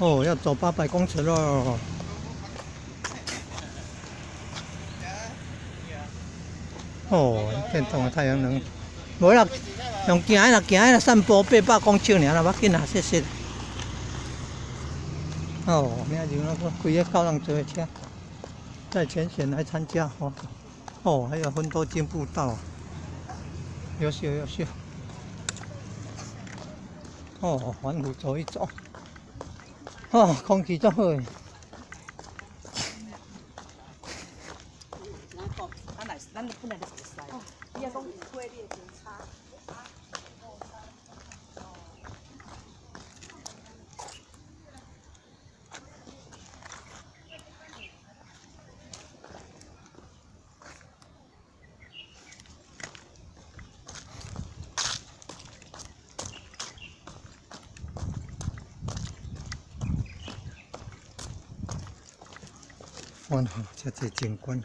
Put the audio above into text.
哦，要走八百公尺喽。哦，电动的太阳能，无啦，用行啦，行啦，散步八百公尺尔啦，要紧啦，谢谢。哦，明仔日那个规个高档车车，在前线来参加哦。哦，还有很多进步道，优秀优秀。哦，环湖走一走。哦，空气真好。咱本来就会使。哦，伊也讲血液检查。哇，这这景观。